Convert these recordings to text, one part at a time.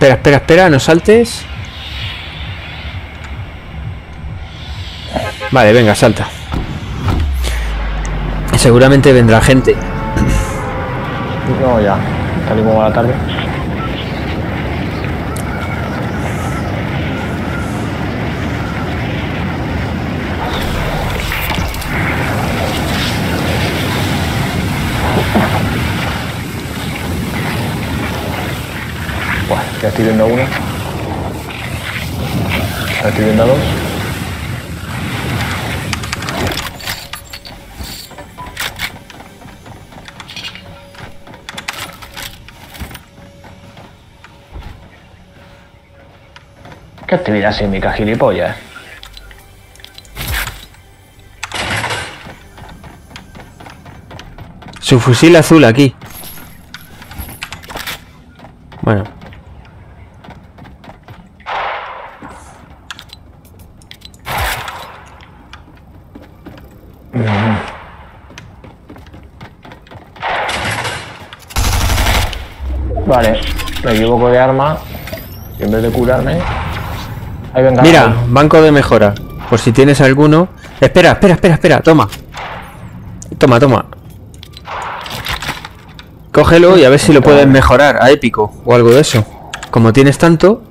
Espera, espera, espera, no saltes. Vale, venga, salta. Seguramente vendrá gente. No, ya. Salimos a la tarde. Ya estoy viendo uno. Ya estoy viendo dos. ¿Qué actividad sísmica, gilipollas? Su fusil azul aquí. Bueno. Vale, me equivoco de arma. Y en vez de curarme. Ahí venga. Mira, banco de mejora. Por si tienes alguno. Espera, espera, espera, espera. Toma. Toma, toma. Cógelo y a ver si lo puedes mejorar a épico o algo de eso. Como tienes tanto.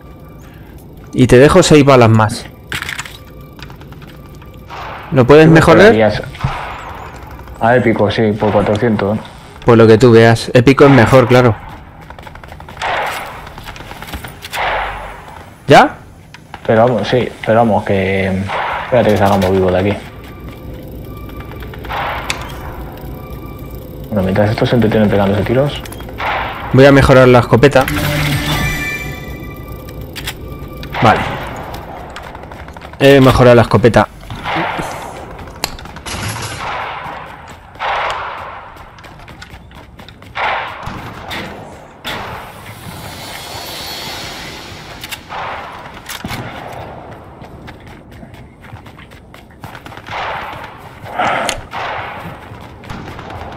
Y te dejo seis balas más. ¿Lo puedes mejorar? A épico, sí, por 400. Por lo que tú veas. Épico es mejor, claro. ¿Ya? Pero vamos, sí, pero vamos, que. Espérate que salgamos vivos de aquí. Bueno, mientras estos se entretienen pegándose tiros. Voy a mejorar la escopeta. Vale. He mejorado la escopeta.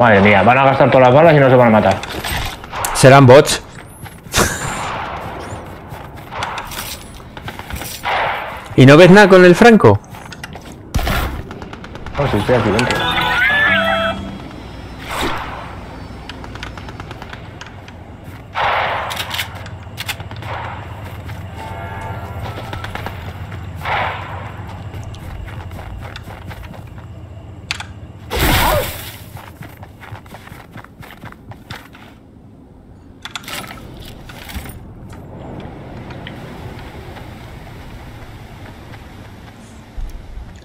Madre mía, van a gastar todas las balas y no se van a matar. Serán bots. ¿Y no ves nada con el franco? No, si estoy aquí dentro.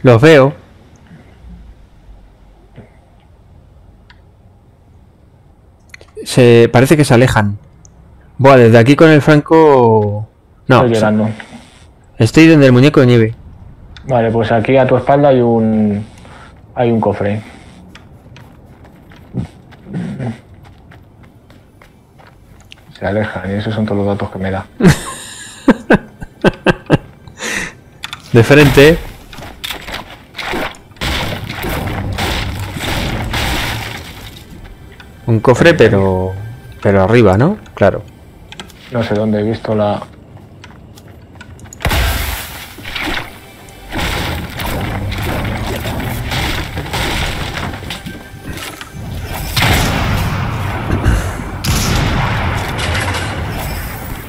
Los veo. Se parece que se alejan. Buah, desde aquí con el franco. No, Estoy llegando. estoy donde el muñeco de nieve. Vale, pues aquí a tu espalda hay un. Hay un cofre. Se alejan y esos son todos los datos que me da. De frente. Un cofre, pero. Pero arriba, ¿no? Claro. No sé dónde he visto la.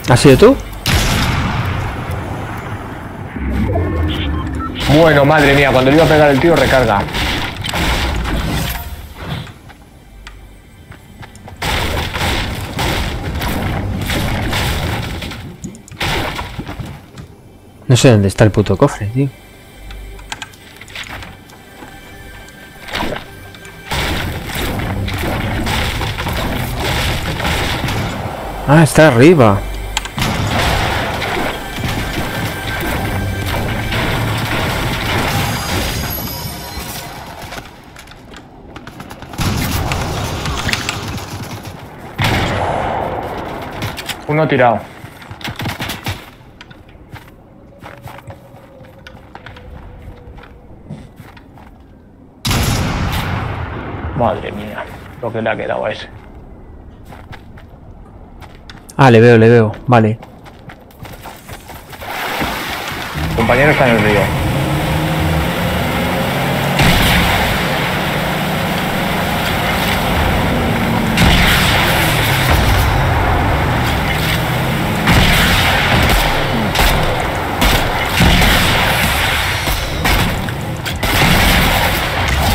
¿Has sido tú? Bueno, madre mía, cuando le iba a pegar el tío, recarga. No sé dónde está el puto cofre, tío. Ah, está arriba. Uno tirado. Madre mía, lo que le ha quedado a ese. Ah, le veo, le veo. Vale. compañero está en el río.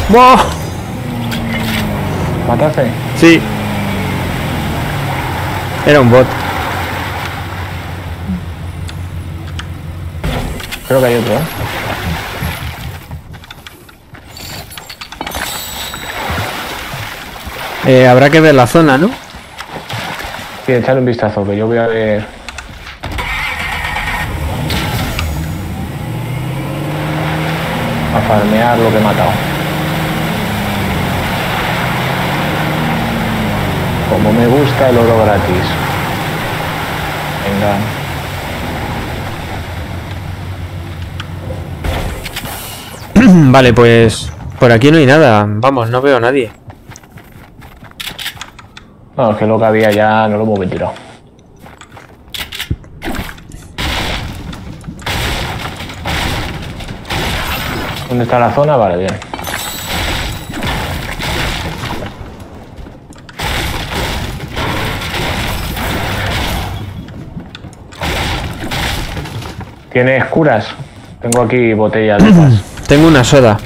¡Wow! ¿Mataste? Sí. Era un bot. Creo que hay otro, ¿eh? Eh, habrá que ver la zona, ¿no? Sí, echarle un vistazo, que yo voy a ver... A farmear lo que he matado. Como me gusta el oro gratis. Venga. vale, pues por aquí no hay nada. Vamos, no veo a nadie. No, es que lo que había ya no lo hemos tirado. ¿Dónde está la zona? Vale, bien. ¿Tienes curas? Tengo aquí botellas de. Tengo una soda.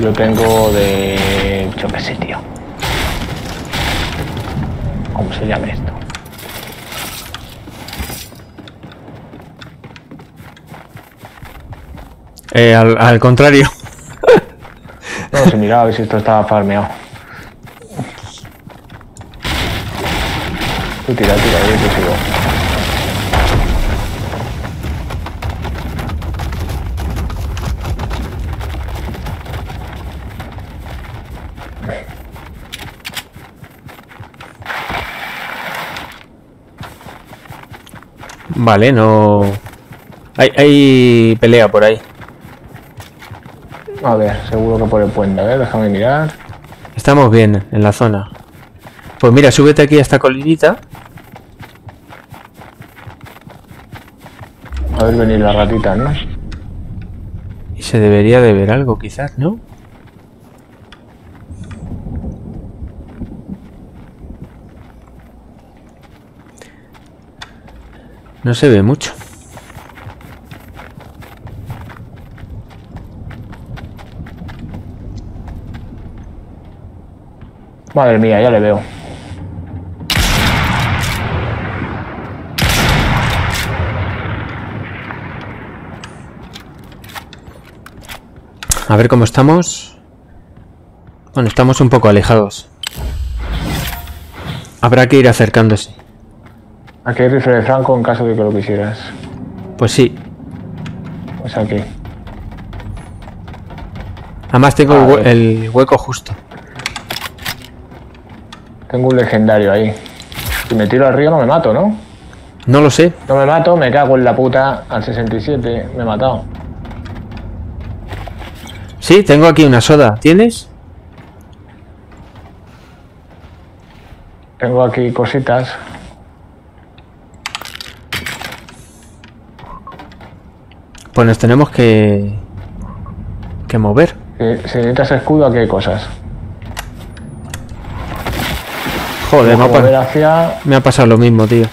Yo tengo de... Yo qué sé, tío. ¿Cómo se llama esto? Eh, al, al contrario. No, se miraba a ver si esto estaba farmeado. Tú tira, tira, yo te sigo. Vale, no... Hay, hay pelea por ahí. A ver, seguro que por el puente. A ver, déjame mirar. Estamos bien en la zona. Pues mira, súbete aquí a esta colinita. A ver venir las ratitas, ¿no? Y se debería de ver algo, quizás, ¿no? No se ve mucho. Madre mía, ya le veo. A ver cómo estamos. Bueno, estamos un poco alejados. Habrá que ir acercándose. Aquí hay rifle de franco en caso de que lo quisieras. Pues sí. Pues aquí. Además tengo el, hue- el hueco justo. Tengo un legendario ahí. Si me tiro al río no me mato, ¿no? No lo sé. No me mato, me cago en la puta al 67. Me he matado. Sí, tengo aquí una soda. ¿Tienes? Tengo aquí cositas. Pues nos tenemos que... Que mover. Si, si necesitas escudo, aquí hay cosas. Joder, me ha, hacia... me ha pasado lo mismo, tío.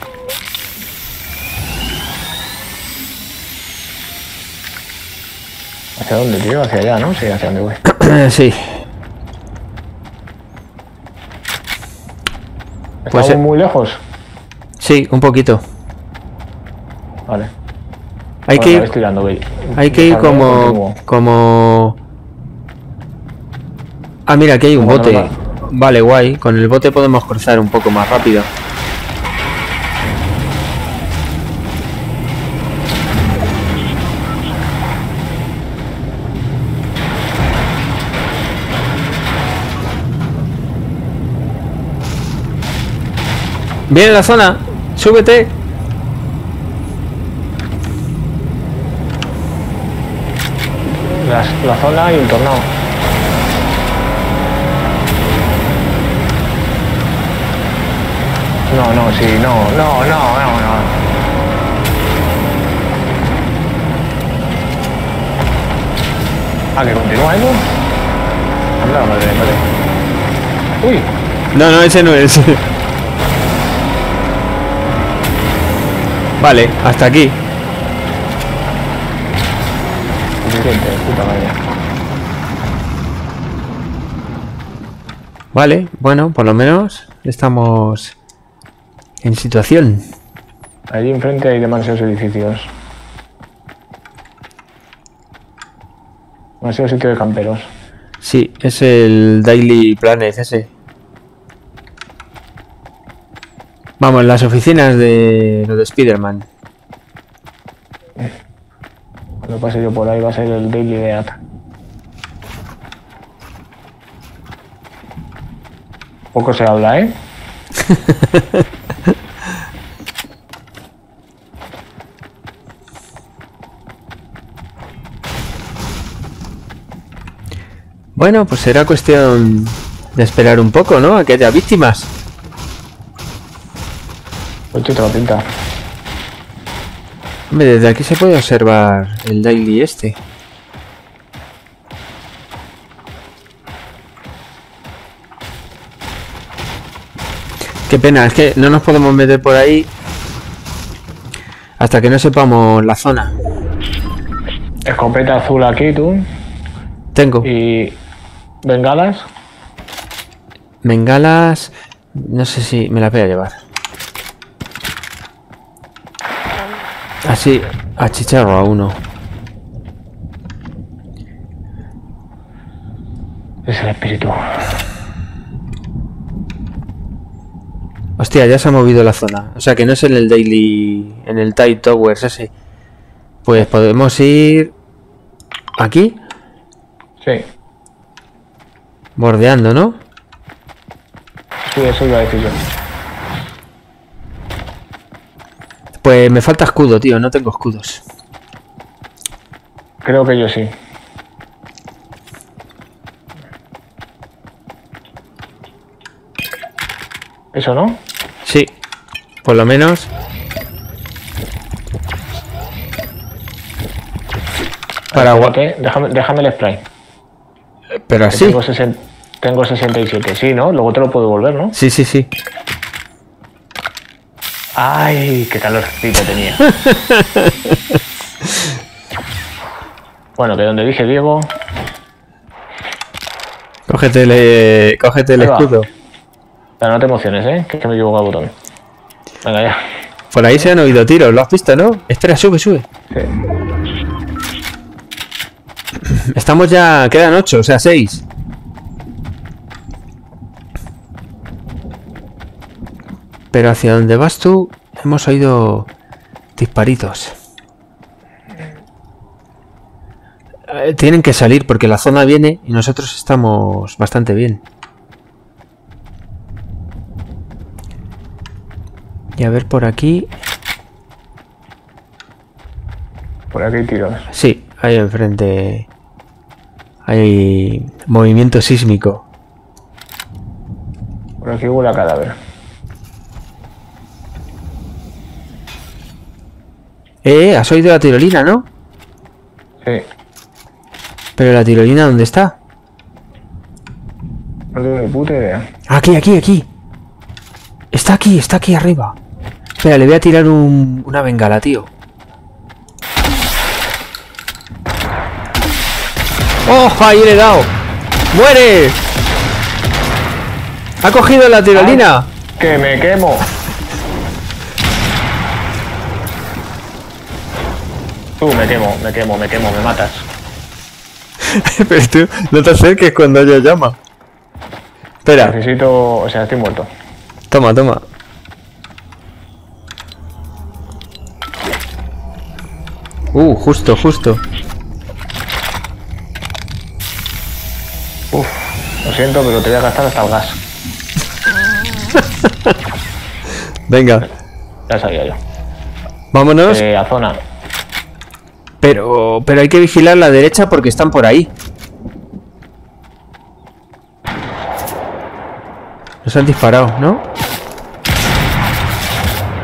¿Hacia dónde, tío? Hacia allá, ¿no? Sí, hacia dónde voy. sí. Pues, ¿Estamos eh, muy lejos? Sí, un poquito. Vale. Hay que ir, hay que ir como... Como... Ah, mira, aquí hay un bote. Vale, guay. Con el bote podemos cruzar un poco más rápido. Viene la zona. Súbete. la, la zona y el tornado. No, no, sí, no, no, no, no, no. Ah, que continúa eso. Anda, madre, madre. Uy. No, no, ese no es. vale, hasta aquí. Suficiente puta madre. Vale, bueno, por lo menos estamos en situación. Allí enfrente hay demasiados edificios. Demasiado sitio de camperos. Sí, es el Daily Planet ese. Vamos, las oficinas de lo de Spider-Man. Cuando pase yo por ahí va a ser el Daily de At. Poco se habla, ¿eh? Bueno, pues será cuestión de esperar un poco, ¿no? A que haya víctimas. Pues te la pinta. Hombre, desde aquí se puede observar el Daily este. Qué pena, es que no nos podemos meter por ahí hasta que no sepamos la zona. Escopeta azul aquí, tú. Tengo Y bengalas. bengalas, no sé si me las voy a llevar. Así, achicharro a uno. Es el espíritu. Hostia, ya se ha movido la zona. O sea que no es en el Daily. En el Tide Towers ese. Pues podemos ir. Aquí. Sí, Bordeando, ¿no? sí, eso iba a decir yo. Pues me falta escudo, tío. No tengo escudos. Creo que yo sí. Eso, ¿no? Sí. Por lo menos. Para agua. Espérate, déjame, déjame el spray. Pero así. Tengo, sesen- tengo 67, sí, ¿no? Luego te lo puedo devolver, ¿no? Sí, sí, sí. Ay, qué calorcito tenía. bueno, que donde dije Diego, Cógete el, eh, cógete el escudo. pero no te emociones, ¿eh? Que es que me equivoco al botón. Venga, ya. Por ahí se han oído tiros. ¿Lo has visto, no? Espera, sube, sube. Sí. Estamos ya. Quedan ocho, o sea, seis. Pero hacia donde vas tú, hemos oído disparitos. Eh, Tienen que salir porque la zona viene y nosotros estamos bastante bien. Y a ver por aquí. Por aquí hay tiros. Sí, ahí enfrente. Hay movimiento sísmico. Por aquí huele a cadáver. Eh, has oído la tirolina, ¿no? Sí. Pero la tirolina, ¿dónde está? No tengo puta idea. Aquí, aquí, aquí. Está aquí, está aquí arriba. Espera, le voy a tirar un- una bengala, tío. ¡Oh! Ahí le he dado. ¡Muere! ¡Ha cogido la tirolina! ¡Que me quemo! Tú, me quemo, me quemo, me quemo, me matas. Pero tú, no te acerques cuando haya llama. Espera, Necesito... O sea, estoy muerto. toma, toma. Uh, justo, justo. Uf, lo siento, pero te voy a gastar hasta el gas. Venga, Ya sabía yo. vámonos. Eh, a zona. Pero, pero hay que vigilar la derecha porque están por ahí. Nos han disparado, ¿no?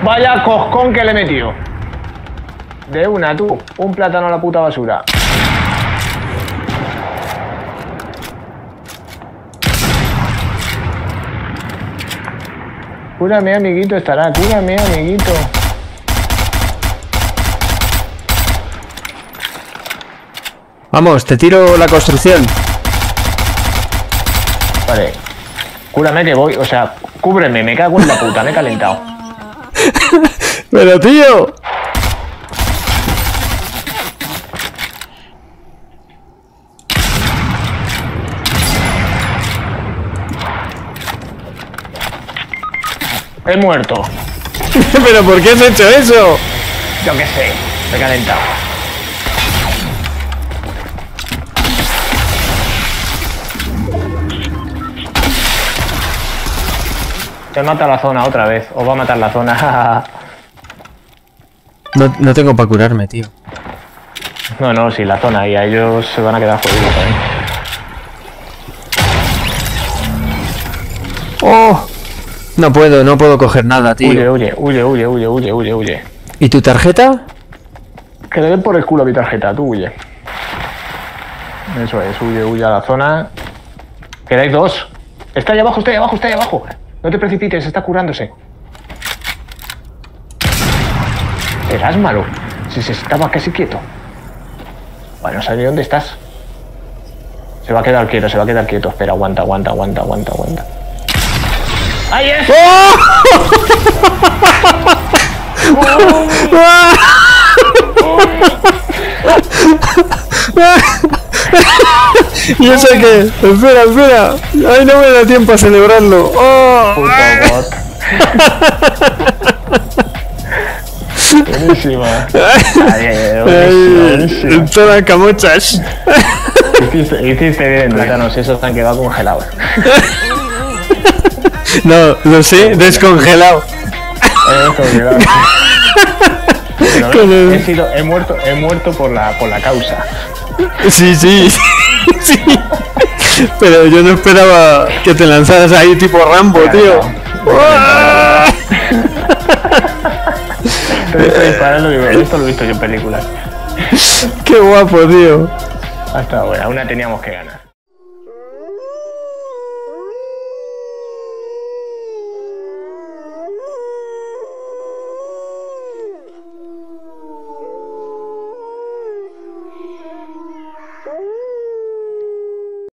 Vaya coscón que le he metido. De una, tú. Un plátano a la puta basura. Cúrame, amiguito, estará. Cúrame, amiguito. Vamos, te tiro la construcción. Vale. Cúrame que voy. O sea, cúbreme. Me cago en la puta. Me he calentado. Pero tío. He muerto. Pero ¿por qué has hecho eso? Yo qué sé. Me he calentado. Se mata la zona otra vez. O va a matar la zona. No, no tengo para curarme, tío. no, no, sí, la zona. Y a ellos se van a quedar jodidos también. ¡Oh! No puedo, no puedo coger nada, Huye, tío. huye, huye, huye, huye, huye, huye, huye. ¿Y tu tarjeta? Que le den por el culo a mi tarjeta, tú huye. Eso es, huye, huye a la zona. Quedáis dos. Está ahí abajo, está ahí abajo, está ahí abajo. No te precipites, está curándose. Eras malo. Si se estaba casi quieto. Bueno, ni dónde estás. Se va a quedar quieto, se va a quedar quieto. Espera, aguanta, aguanta, aguanta, aguanta, aguanta. ¡Ahí es! ¿Y eso qué? Espera, espera. Ay, no me da tiempo a celebrarlo. ¡Oh! Buenísima. Buenísima, todas camochas. Hiciste, hiciste bien, esos están quedados congelados. No, lo sé, descongelado. Congelado. Pero Con el- he, sido, he muerto, he muerto por la, por la causa. Sí, sí. Sí. Pero yo no esperaba que te lanzaras ahí tipo Rambo, tío. ¡Ah! Estoy, estoy disparando, digo, esto lo he visto yo en películas. ¡Qué guapo, tío! Hasta ahora, una teníamos que ganar.